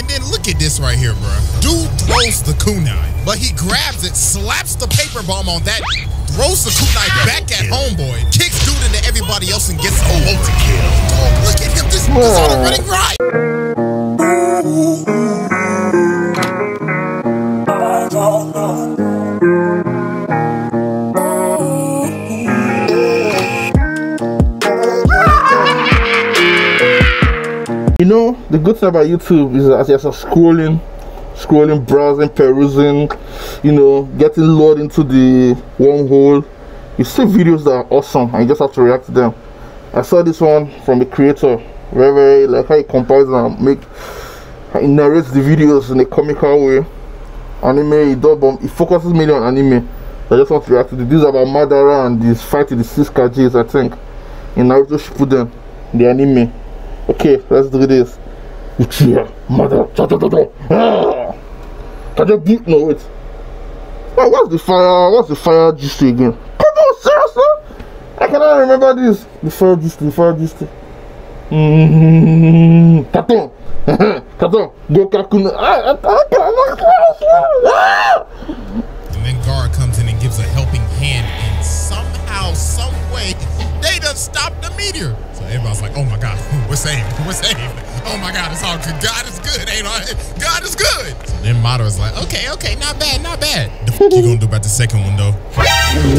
And then look at this right here, bro. Dude throws the kunai, but he grabs it, slaps the paper bomb on that, throws the kunai back at homeboy, kicks dude into everybody else, and gets a multi kill. Dog, look at him. This is on a running ride. The good thing about YouTube is that you're scrolling, scrolling, browsing, perusing, you know, getting lured into the wormhole. You see videos that are awesome and you just have to react to them. I saw this one from a creator, very, very like how he compiles and make, he narrates the videos in a comical way. Anime, he but he focuses mainly on anime. I just want to react to this. This is about Madara and this fight with the six Kages, I think, in Naruto Shippuden, the anime. Okay, let's do this. Uchiha, mother, cha cha cha cha. Ah! Can you beat? No, wait. What, what's the fire? What's the fire gist again? Come on, seriously? I cannot remember this. The fire gist, the fire gist. Mm-hmm. Katon, Katon, go Kakuna. Ah, ah, ah, ah. And then Gaara comes in and gives a helping hand, and somehow, some way, they done stopped the meteor. So everybody's like, "Oh my God, we're saved, we're saved! Oh my God, it's all good. God is good, ain't it? God is good." So then Madara's like, "Okay, okay, not bad, not bad." The fuck you gonna do about the second one though?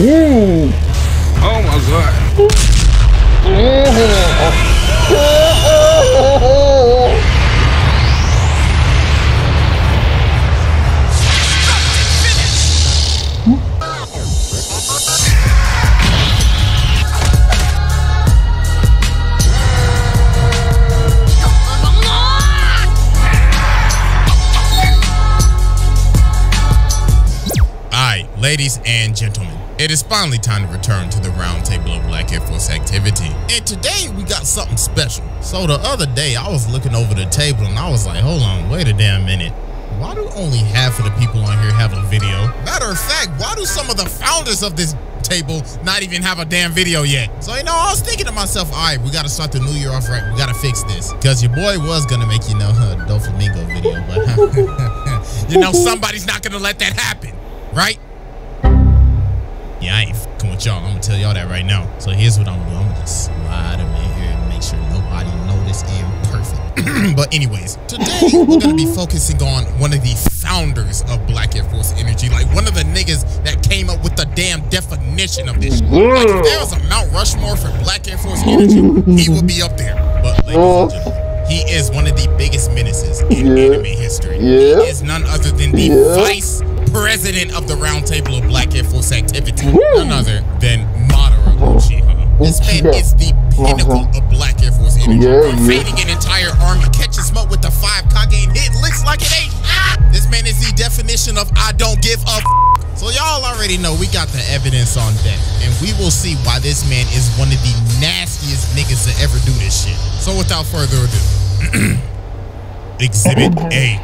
Ooh. Oh my god. Alright, ladies and gentlemen, it is finally time to return to the roundtable of Black Air Force activity. And today we got something special. So the other day I was looking over the table and I was like, hold on, wait a damn minute. Why do only half of the people on here have a video? Matter of fact, why do some of the founders of this table not even have a damn video yet? So you know, I was thinking to myself, all right, we gotta start the new year off right. We gotta fix this. Cause your boy was gonna make, you know, a Doflamingo video, but you know, somebody's not gonna let that happen right? Yeah, I ain't fucking with y'all. I'm gonna tell y'all that right now. So here's what I'm gonna do. I'm gonna just slide them in here and make sure nobody notice and perfect. but anyways, today we're gonna be focusing on one of the founders of Black Air Force Energy, like one of the niggas that came up with the damn definition of this. shit. Like if there was a Mount Rushmore for Black Air Force Energy, he would be up there. But ladies and gentlemen, he is one of the biggest menaces in Yeah. anime history. Yeah. He is none other than the Yeah. vice president of the Roundtable of Black Air Force Activity. None other than Madara Uchiha. This man is the pinnacle uh-huh. of Black Air Force energy. Yeah. An entire army, catching smoke with the five Kage and hitting licks like it ain't. This man is the definition of I don't give a f- So y'all already know we got the evidence on deck. And we will see why this man is one of the nastiest niggas to ever do this shit. So without further ado, Exhibit A.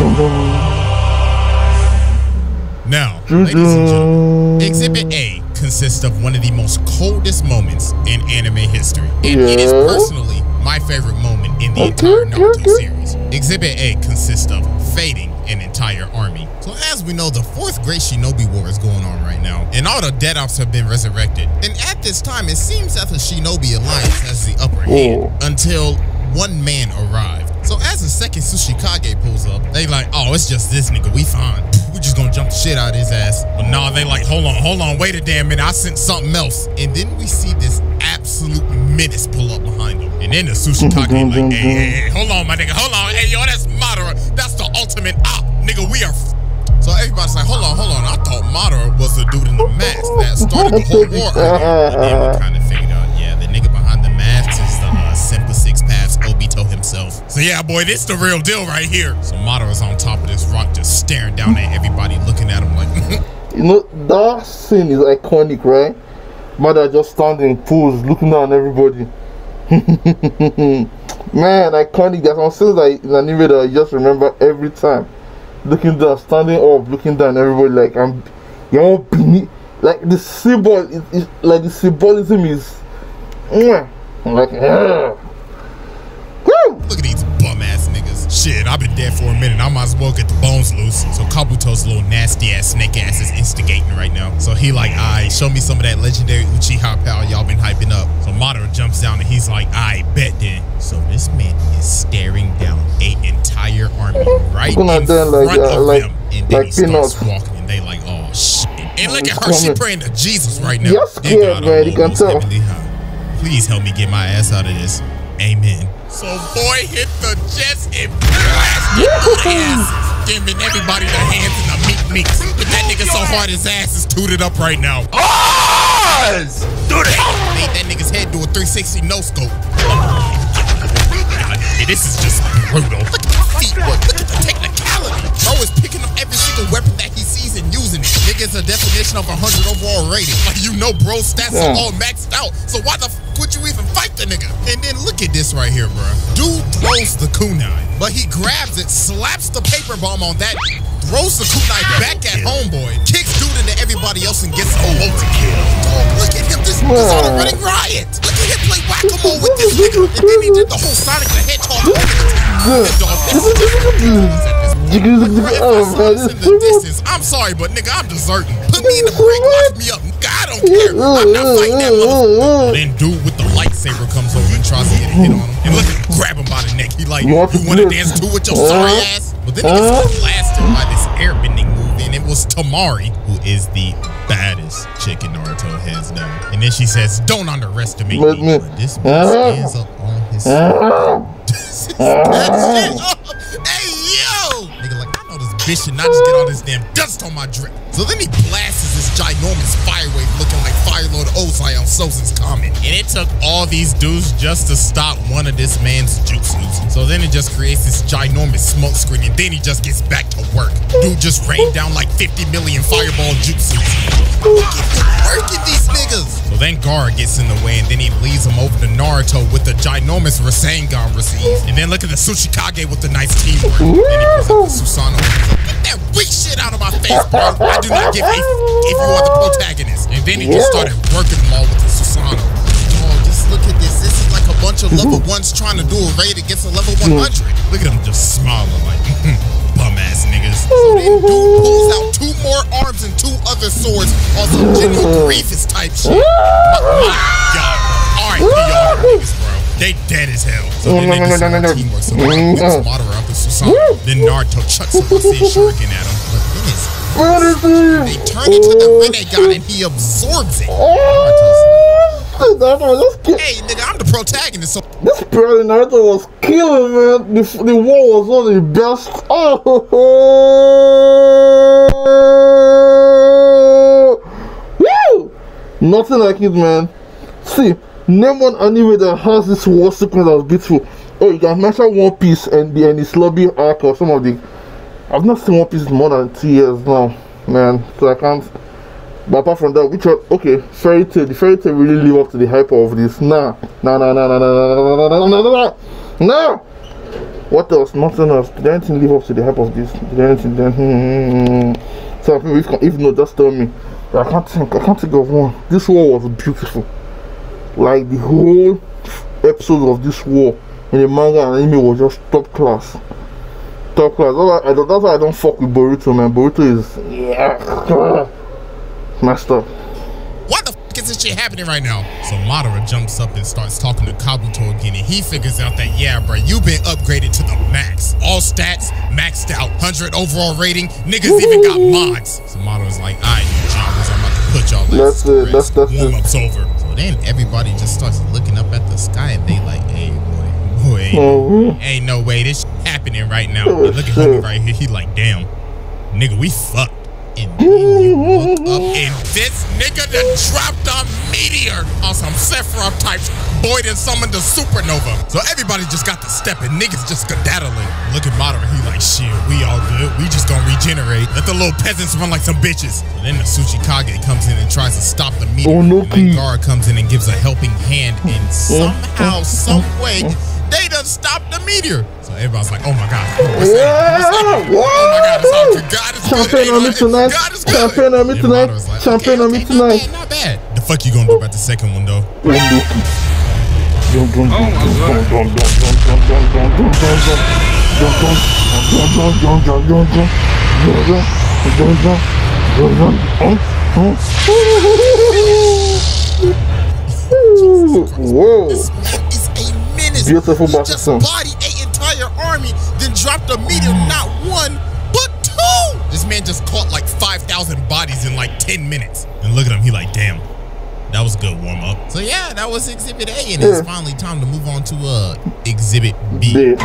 Uh-huh. Now, ladies and gentlemen, Exhibit A consists of one of the most coldest moments in anime history. And it is personally my favorite moment in the Okay, entire Naruto okay. series. Exhibit A consists of fading an entire army. So as we know, the fourth Great Shinobi War is going on right now, and all the dead ops have been resurrected. And at this time, it seems that the Shinobi Alliance has the upper hand Oh. until one man arrived. So as the second Tsuchikage pulls up, they like, oh, it's just this nigga, we fine. We just gonna jump the shit out of his ass. But nah, they like, hold on, hold on, wait a damn minute, I sent something else. And then we see this absolute menace pull up behind him. And then the Tsuchikage like, hey, hey, hey, hold on, my nigga, hold on. Hey, yo, that's Madara. That's the ultimate op. Nigga, we are f- so everybody's like, hold on, hold on. I thought Madara was the dude in the mask that started the whole war. And then we kind of So yeah, boy, this the real deal right here. So is on top of this rock, just staring down at everybody, looking at him like, You know, that scene is iconic, right? Mother just standing, pose, looking down at everybody. Man, iconic. There's some scenes like in anime that I just remember every time. Looking down, standing up, looking down, everybody like I'm, you know, beneath. Like the symbol, is, is like the symbolism is, mwah, like. Woo! look at these bum ass niggas. Shit, I've been dead for a minute. I might as well get the bones loose. So Kabuto's little nasty ass snake ass is instigating right now. So he like, I show me some of that legendary Uchiha power y'all been hyping up. So Madara jumps down and he's like, I bet then. So this man is staring down a entire army right in them like, front uh, of like- them. And then like he starts peanuts. walking and they like, oh shit. And look at her, she praying to Jesus right now. You're Dear scared, God, man, oh you can most tell. heavenly high, Please help me get my ass out of this. Amen. So boy hit the chest and blasted through the asses, giving everybody the hands and the meat meats. But that nigga so hard his ass is tooted up right now. Oz! Do that! Made that nigga's head do a 360 no scope. Yeah, this is just brutal. Look at the feet work. Look at the technicality. Bro is picking up every single weapon that he sees and using it. Nigga's a definition of a 100 overall rating. Like, you know, bro, stats are all maxed out. So why the f would you even fight the nigga? And then look at this right here, bro. Dude throws the kunai, but he grabs it, slaps the paper bomb on that, throws the kunai back at homeboy, kicks dude into everybody else and gets a multi kill. Dog, look at him. This nigga's on a running riot. Look at him play whack-a-mole with this nigga. And then he did the whole Sonic the Hedgehog over the town. And dog, this is Oh, this this in the distance, I'm sorry, but nigga, I'm deserting. Put me in the break, lock me up. Nigga, I don't care. I'm not fighting that motherfucker. Then dude with the lightsaber comes over and tries to get a hit on him. And look at grab him by the neck. He like, You want to want to flip? dance too with your sorry ass? But then he gets blasted by this airbending move, and it was Temari, who is the baddest chick in Naruto hands down. And then she says, don't underestimate Let me. But this man stands up on his that shit up. Bitch should not just get all this damn dust on my drip. So then he blasts this ginormous fire wave looking like Fire Lord Ozai on Sozin's Comet. And it took all these dudes just to stop one of this man's jutsus. So then it just creates this ginormous smoke screen and then he just gets back to work. Dude just rained down like 50 million fireball him working these niggas. So then Gaara gets in the way and then he leads him over to Naruto with the ginormous Rasengan receives. And then look at the Tsuchikage with the nice teamwork. Then he presents the Susanoo. That weak shit out of my face, bro. I do not give a f- if you are the protagonist. And then he just started working them all with the Susanoo. Oh, just look at this. This is like a bunch of level mm-hmm. ones trying to do a raid against a level 100. Mm-hmm. Look at them just smiling like, mm-hmm, bum ass niggas. So then dude pulls out two more arms and two other swords on some genuine Grievous type shit. My, my God. Alright, y'all niggas, bro. They dead as hell. So then they just teamwork. So Naruto whips Madara Susanoo. Then Naruto chucks a Hussein Shuriken at him. But then it's what is they turn into the oh. Rinnegan and he absorbs it. Naruto's like, That was just ki- hey, nigga, I'm the protagonist, so This in Naruto was killing, man. The, the war was one of the best. Oh, woo! Nothing like it, man. See, name one anime that has this war sequence that was beautiful. Oh, you can mention One Piece and the and its lobby arc or some of the. I've not seen One Piece in more than two years now, man. So I can't. But apart from that, which one? Okay, Fairy Tail. The Fairy Tail really live up to the hype of this. Nah, nah, nah, nah, nah, nah, nah, nah, nah, nah, nah, nah, nah. What else? Nothing else. Did anything live up to the hype of this? Did anything then? Hmm. So if if no, just tell me. I can't think. I can't think of one. This war was beautiful. Like the whole episode of this war in the manga and anime was just top class. Top class. That's why I don't, that's why I don't fuck with Boruto, man. Boruto is yeah. Messed up. what the f is this shit happening right now? So Madara jumps up and starts talking to Kabuto again, and he figures out that, yeah, bro, you've been upgraded to the max. All stats, maxed out, 100 overall rating, niggas even got mods. So Madara's like, all right, you jobbers, I'm about to put y'all That's it, that's- that's it. Warm-up's over. So then everybody just starts looking up at the sky, and they like, hey, boy, boy, ain't, Oh, no way this happening right now. Oh, And look at homie right here, he like, damn, nigga, we fucked. And you look up and this nigga that dropped a meteor on some Sephiroth types. boy that summoned a supernova. So everybody just got to step and niggas just skedaddling. Look at Madara, he like, shit, we all good. We just gonna regenerate. Let the little peasants run like some bitches. So then the Tsuchikage comes in and tries to stop the meteor. Oh, no, and then. Gaara comes in and gives a helping hand and mm. somehow, some way, they done stopped the meteor. So everybody's like, oh my God. What's that? What's that? Oh my God. God is on me tonight. God on me tonight. Like, okay, on me tonight. Not bad, not bad. The fuck you gonna do about the second one though? Oh my God. Whoa. Beautiful he just Boston. bodied a entire army, then dropped a meteor not one, but two. This man just caught like 5,000 bodies in like 10 minutes. And look at him, he like, damn, that was a good warm up. So yeah, that was Exhibit A, and it's finally time to move on to uh Exhibit B. Big.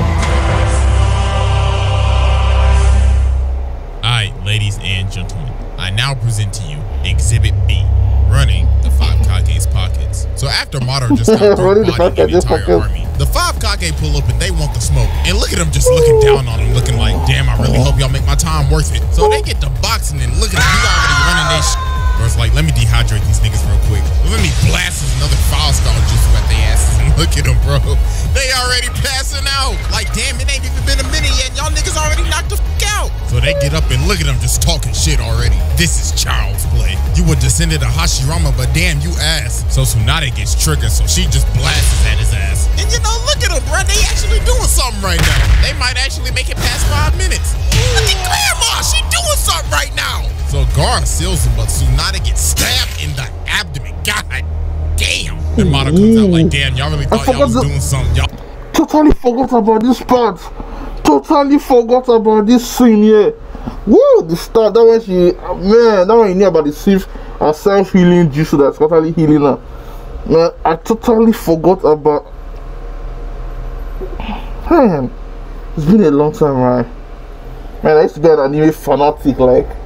Alright, ladies and gentlemen, I now present to you Exhibit B, running the five Kage's pockets. So after Mato just got through Running the five an Kage's entire pockets. army, the five Kage pull up and they want the smoke. And look at them just looking down on them, looking like, damn, I really hope y'all make my time worth it. So they get to boxing and look at them, he already running their. Or it's like, let me dehydrate these niggas real quick. Let me blast another foul style just at their asses and look at them, bro. They already passing out. Like, damn, it ain't even been a minute yet. Y'all niggas already knocked the fuck out. So they get up and look at them just talking shit already. This is child's play. You were descended of Hashirama, but damn, you ass. So Tsunade gets triggered, so she just blasts at his ass. And you know, look at them, bro. They actually doing something right now. They might actually make it past five minutes. Look at Grandma. She doing something right now. So Gaara seals him, but Tsunade gets stabbed in the abdomen. God damn. And Mata comes out like, damn, y'all really thought y'all was doing something. Y'all Totally forgot about this part. Totally forgot about this scene here. Woo! The start that when she man, that when you knew about the self and self healing juice that's totally healing her. Man, I totally forgot about. Man, it's been a long time, right? Man, I used to be an anime fanatic, like.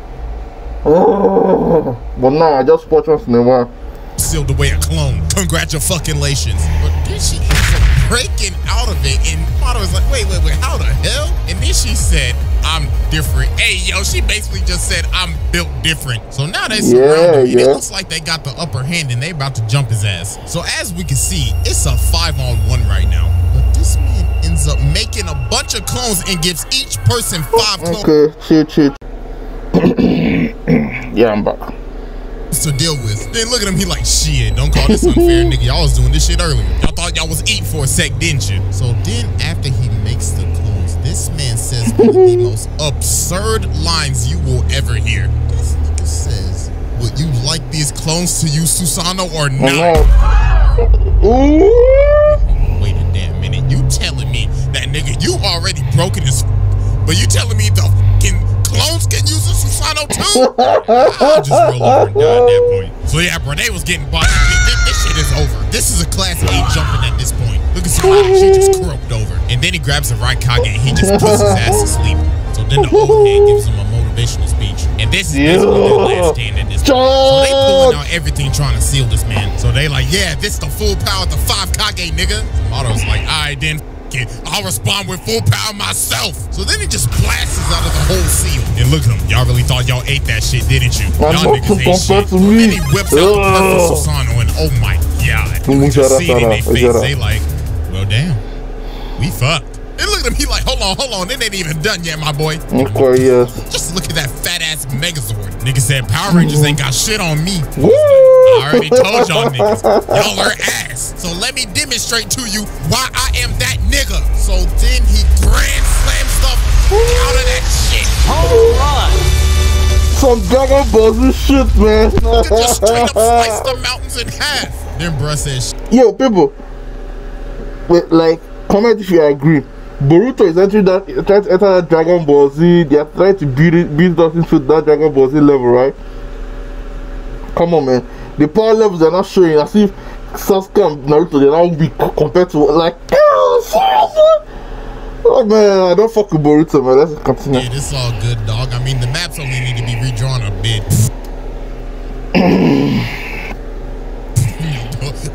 Oh, but now I just watch once in a while. sealed away a clone. Congratulations. But then she ends up breaking out of it, and Mata was like, wait, wait, wait, how the hell? And then she said, I'm different. Hey, yo, she basically just said, I'm built different. So now they surround Yeah, him, it looks like they got the upper hand, and they about to jump his ass. So as we can see, it's a five on one right now. But this man ends up making a bunch of clones and gives each person five clones. Okay, chill, chill. Yeah, I'm back. to deal with. Then look at him, he like, shit, don't call this unfair, nigga. Y'all was doing this shit earlier. Y'all thought y'all was eating for a sec, didn't you? So then after he makes the clones, this man says one of the most absurd lines you will ever hear. This nigga says, would you like these clones to use Susanoo or not? Ooh. Wait a damn minute. You telling me that nigga, you already broken his but you telling me the fucking clones can use a Susanoo too? I'll just roll over and die at that point. So yeah, bro, they was getting bought. This, this- shit is over. This is a class A jumping at this point. Look at somebody, she just croaked over. And then he grabs the Raikage and he just puts his ass to sleep. So then the old head gives him a motivational speech. And this is basically their last stand at this point. So they pulling out everything trying to seal this man. So they like, yeah, this the full power of the five Kage, nigga. Motto's like, all right, then it. I'll respond with full power myself. So then he just blasts out of the whole seal. And look at him. Y'all really thought y'all ate that shit, didn't you? Y'all niggas ain't shit. And he whips out the Susanoo and oh my god. You just see it in their face. They like, well damn. We fucked. And look at him, he like, hold on, hold on. It ain't even done yet, my boy. Okay, yes. Just look at that fat ass Megazord. Nigga said Power Rangers ain't got shit on me. Woo! I already told y'all niggas. Y'all are ass. So let me demonstrate to you why I am that nigga. So then he grand slam stuff out of that shit. Home run. Some Dragon Ball Z shit, man. Just straight up slice the mountains in half. Then bruh says, Yo, people. Wait, like, comment if you agree. Boruto is entering that, trying to enter that Dragon Ball Z. They are trying to build it, build us into that Dragon Ball Z level, right? Come on, man. The power levels they're not showing as if Sasuke and Naruto they're not weak compared to like. Oh. Oh man, I don't fuck with Boruto, man. Let's continue. yeah, this all good, dog. I mean, the maps only need to be redrawn a bit.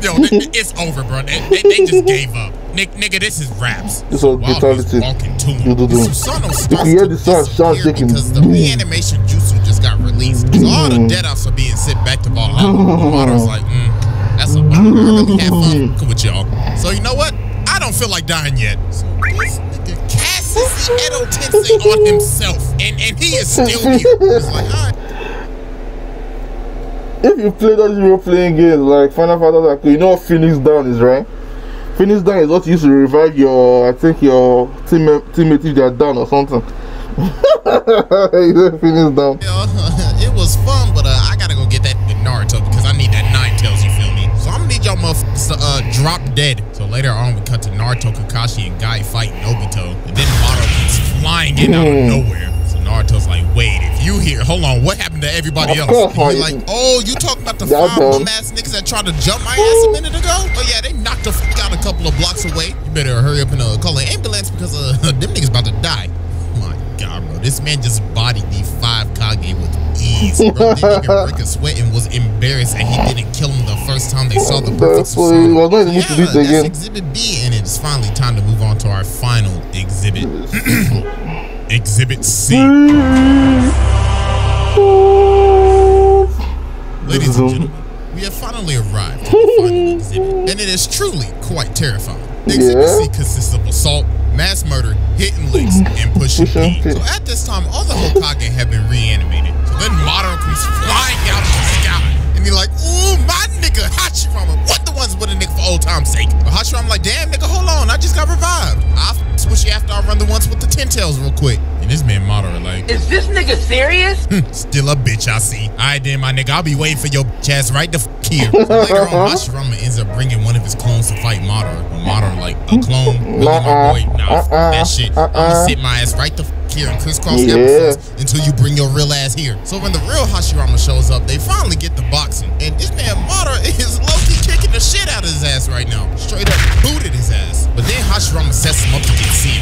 Yo, it's over, bro. They, they, they just gave up. Nick, nigga, this is raps. This was brutality. walking to You him, do do. Susanoo You can hear the sound, disappear shaking. because the reanimation jutsu just got released. So all the dead offs are being sent back to Valhalla. Motto's like, mm, that's a bummer. I really had fun with y'all. So you know what? I don't feel like dying yet. So this nigga casts the Edo Tensei on himself, and, and he is still here. It's like, all right. if you play those role playing games like Final Fantasy, like, you know what Phoenix Down is, right? Finish down is what you used to revive your, I think your team teammate if they are down or something. you said finish down. Yeah, it was fun, uh, dead. So later on, we cut to Naruto, Kakashi, and Guy fighting Obito, and then Madara comes flying in out of Hmm. nowhere. So Naruto's like, "Wait, if you here, hold on, what happened to everybody else?" And like- "Oh, you talking about the five dumb. ass niggas that tried to jump my ass a minute ago? Oh yeah, they knocked the fuck out a couple of blocks away. You better hurry up and uh, call an ambulance because uh, them niggas about to die." God, bro, this man just bodied the five Kage with ease. Bro, didn't even break a sweat and was embarrassed and he didn't kill him the first time they saw the perfect That's why he was not even yeah, to that's again. Exhibit B, and it's finally time to move on to our final exhibit. exhibit C. Ladies and gentlemen, we have finally arrived at the final exhibit, and it is truly quite terrifying. Exhibit Yeah. C consists of assault, mass murder, hitting licks, and pushing P. So at this time, all the Hokage have been reanimated. So then Madara comes flying out of the sky, and you're like, ooh, my nigga Hashirama, what the ones with a nigga for old time's sake? But Hashirama like, damn nigga, hold on, I just got revived. I'll switch you after I run the ones with the ten tails real quick. And this man Madara like, Is this nigga serious? Hmm, still a bitch, I see. All right, then, my nigga. I'll be waiting for your bitch ass right the fuck here. So later on, Hashirama ends up bringing one of his clones to fight Madara. But Madara, like, a clone? Really, my Uh-uh. boy? Nah, Uh-uh. that shit. I'm Uh-uh. gonna sit my ass right the here and crisscross Yeah. episodes until you bring your real ass here. So when the real Hashirama shows up, they finally get the boxing. And this man, Madara, is low-key kicking the shit out of his ass right now. Straight up booted his ass. But then Hashirama sets him up to get sealed.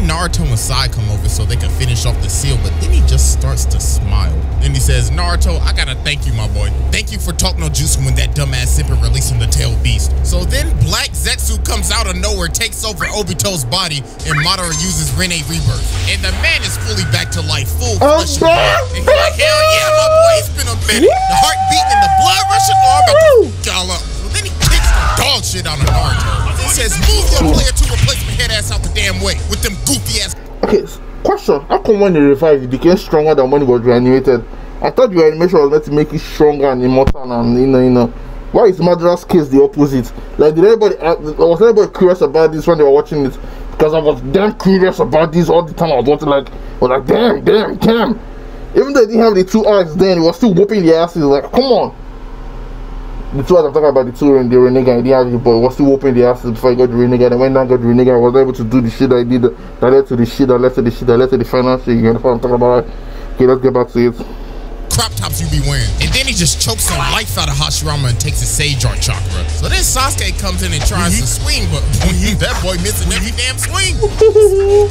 Then Naruto and Sai come over so they can finish off the seal, but then he just starts to smile. Then he says, Naruto, I gotta thank you, my boy. Thank you for talking no Jutsu when that dumbass released him the tail beast. So then Black Zetsu comes out of nowhere, takes over Obito's body, and Madara uses Rinne Rebirth. And the man is fully back to life, full I'm flesh and blood. And he's like, hell yeah, my boy, it's been a minute. The heart beating and the blood rushing, oh, I'm about to y'all up. So then he kicks the dog shit out of Naruto. He says, move your player to replacement head ass out the damn way with them goofy ass Okay, question. How come when he revived, he became stronger than when he was reanimated? I thought your animation was meant to make it stronger and immortal and, you know, you know. Why is Madara's case the opposite? Like, did anybody, uh, was anybody curious about this when they were watching it? Because I was damn curious about this all the time. I was watching, like, I was like, damn, damn, damn. Even though he didn't have the two eyes then, he was still whooping the asses. Like, come on. The two I'm talking about, the two and the Rinnegan, have the boy, was still whooping the asses before I got the Rinnegan. And when I got the Rinnegan, I was able to do the shit I did that led to the shit that led to the shit that led to the final. You know what I'm talking about? Okay, let's get back to it. Crop tops you be wearing. And then he just chokes the life out of Hashirama and takes his Sage Art chakra. So then Sasuke comes in and tries to swing, but that boy missing every damn swing.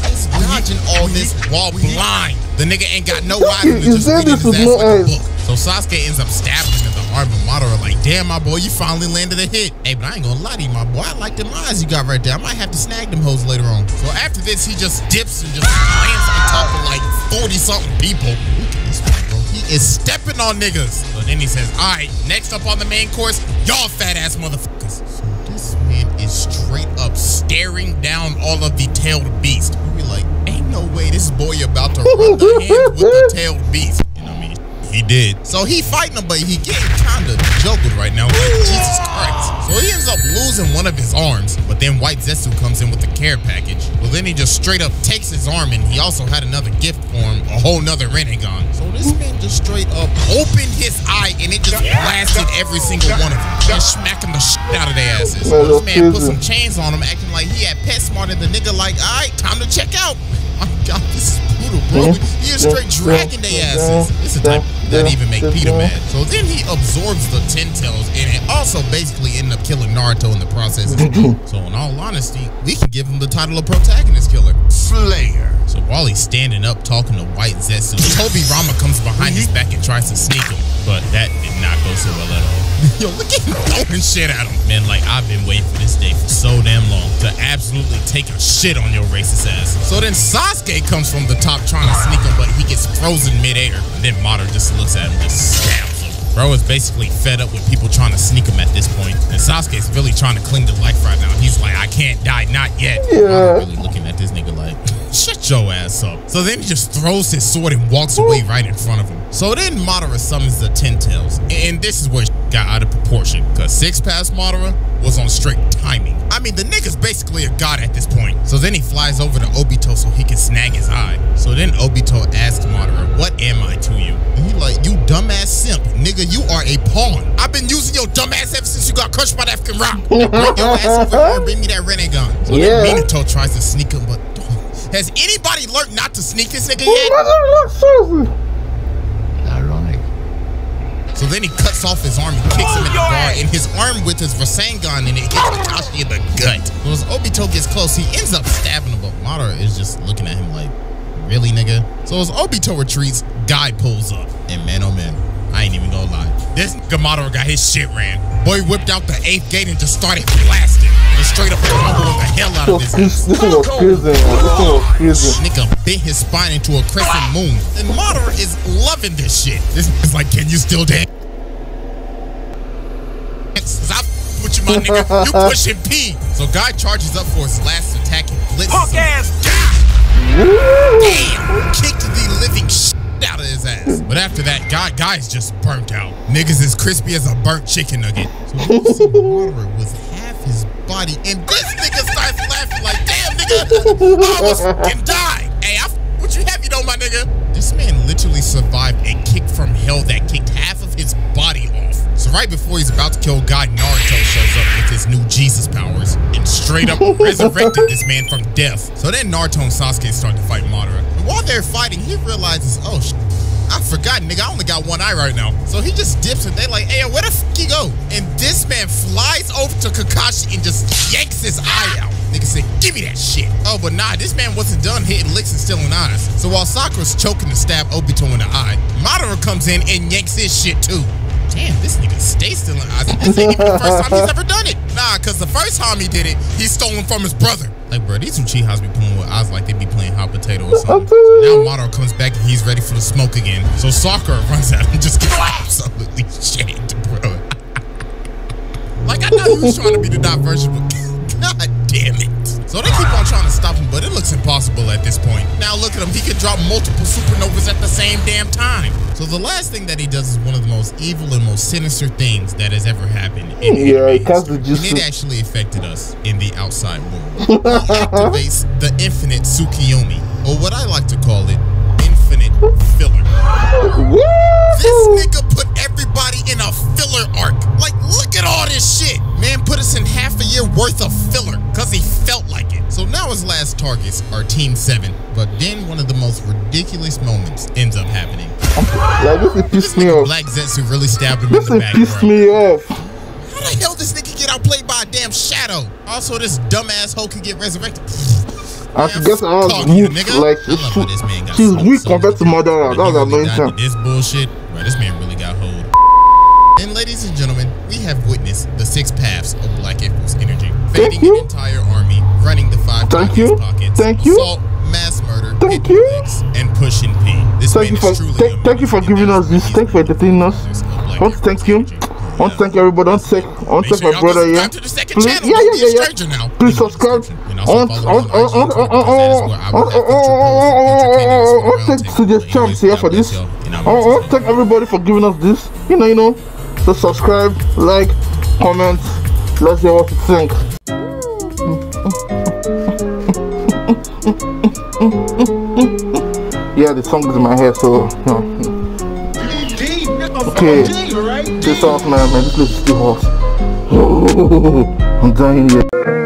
He's dodging all this while blind. The nigga ain't got no eyes and just reading his ass like a book. So Sasuke ends up stabbing him in the of Madara like, damn, my boy, you finally landed a hit. Hey, but I ain't gonna lie to you, my boy. I like them eyes you got right there. I might have to snag them hoes later on. So after this, he just dips and just lands on top of like 40 something people. Look at this man, bro. He is stepping on niggas. So then he says, all right, next up on the main course, y'all fat ass motherfuckers. So this man is straight up staring down all of the tailed beast. We like, ain't no way this boy about to run the hands with the tailed beast. He did. So he fighting him, but he getting kind of juggled right now. Like, Jesus Christ. So he ends up losing one of his arms, but then White Zetsu comes in with the care package. Well, then he just straight up takes his arm, and he also had another gift for him, a whole nother Rinnegan. So this man just straight up opened his eye, and it just blasted every single one of them. Just smacking the shit out of their asses. So this man put some chains on him, acting like he had pet smarted the nigga like, all right, time to check out. My God, this is brutal, bro. He is straight dragging their asses. This is the type that even make Peter mad. So then he absorbs the Ten Tails, and it also basically ended up killing Naruto in the process. so in all honesty, we can give him the title of protagonist killer. Slayer. So while he's standing up talking to White Zetsu, Tobirama comes behind his back and tries to sneak him, but that did not go so well at all. Yo, look at him throwing shit at him. Man, like I've been waiting for this day for so damn long to absolutely take a shit on your racist ass. So then Sasuke comes from the top trying to sneak him, but he gets frozen midair. And then Madara just looks at him and just stabs him. Bro is basically fed up with people trying to sneak him at this point. And Sasuke's really trying to cling to life right now. He's like, I can't die, not yet. Yeah. Madara really looking at this nigga like, shut your ass up. So then he just throws his sword and walks away right in front of him. So then Madara summons the Ten Tails. And this is where it got out of proportion. Cause Six Paths Madara was on straight timing. I mean, the nigga's basically a god at this point. So then he flies over to Obito so he can snag his eye. So then Obito asks Madara, what am I to you? And he like, you dumbass simp. Nigga, you are a pawn. I've been using your dumbass ever since you got crushed by that fucking rock. Bring your ass over here bring me that Rinnegan. So Yeah. then Minato tries to sneak him, but has anybody learned not to sneak this nigga Oh yet? my God. Ironic. So then he cuts off his arm and kicks him in the your bar, and his arm with his Rasengan and it hits Kakashi in the gut. So as Obito gets close, he ends up stabbing him, but Madara is just looking at him like, really, nigga? So as Obito retreats, Guy pulls up. And man, oh man, I ain't even gonna lie. This nigga Madara got his shit ran. Boy whipped out the eighth gate and just started blasting. And straight up comboing the hell out of This, this. this, this thing was crazy. This thing was crazy. Nigga bit his spine into a crescent ah. moon. And Madara is loving this shit. This is like, can you still dance? I f- with you, my nigga. You pushing P. So Guy charges up for his last attack and blitzes Punk him. ass. Damn! Kicked the living shit out of his ass. But after that, Guy Guy's just burnt out. Niggas as crispy as a burnt chicken nugget. So you see Madara with half his body, and this nigga starts laughing like, damn, nigga, I almost can die. Hey, I f- what you happy though, my nigga? This man literally survived a kick from hell that kicked half of his body off. So right before he's about to kill God, Naruto shows up with his new Jesus powers and straight up resurrected this man from death. So then Naruto and Sasuke start to fight Madara. And while they're fighting, he realizes, oh, I forgot, nigga. I only got one eye right now. So he just dips and they like, hey, where the f he go? And this man flies over to Kakashi and just yanks his eye out. Nigga said, give me that shit. Oh, but nah, this man wasn't done hitting licks and stealing eyes. So while Sakura's choking to stab Obito in the eye, Madara comes in and yanks his shit too. Damn, this nigga stays stealing eyes. This ain't even the first time he's ever done it. Nah, cause the first time he did it, he stole from his brother. Like, bro, these Uchihas be playing with eyes like they be playing hot potato or something. So now Mato comes back and he's ready for the smoke again. So Soccer runs at him and just gets absolutely shanked, bro. like, I know he was trying to be the diversion, but god damn it. So they keep on trying to stop him, but it looks impossible at this point. Now look at him, he can drop multiple supernovas at the same damn time. So the last thing that he does is one of the most evil and most sinister things that has ever happened in Yeah, anime he casts the history. And it actually affected us in the outside world. He activates the infinite Tsukiyomi, or what I like to call it, infinite filler. This nigga put everybody in a filler arc. Like, look at all this shit. Man put us in half a year worth of filler because he felt like it. So now his last targets are Team 7. But then one of the most ridiculous moments ends up happening. Like, this it pissed me off. Black Zetsu really stabbed him This in the back, pissed me off. How the hell this nigga get outplayed by a damn shadow? Also, this dumbass hoe can get resurrected. And she gets around fuck you, weak. Like, I this man got she's so- weak so compared to. Madara. That was he really annoying. This bullshit, bro. This man really got hold. And ladies and gentlemen, we have witnessed the six paths of Black April's energy, fading you. an entire army, running the five Thank you. pockets, Thank you. assault, mass murder, Thank you. legs, and pushing P. This Thank man you for is truly thank, a thank you for giving us this. Thank you for entertaining us. Of Black I want to April's thank you. I want to thank everybody. I want to thank, I want to thank my brother subscribe to the second Please, channel. yeah, yeah, yeah, yeah. now. Please Link in the subscribe. And I also want, follow me on I IG want, and I Twitter, 'cause that is where I oh, will oh, have future posts, want entertaining to thank roundtable. Champs here for this. I want to thank everybody for giving us this. You know, you know. So subscribe, like, comment. Let's hear what you think. Yeah, the song is in my head, so you know. Okay. This off, man, man. This place is too hot. I'm dying here.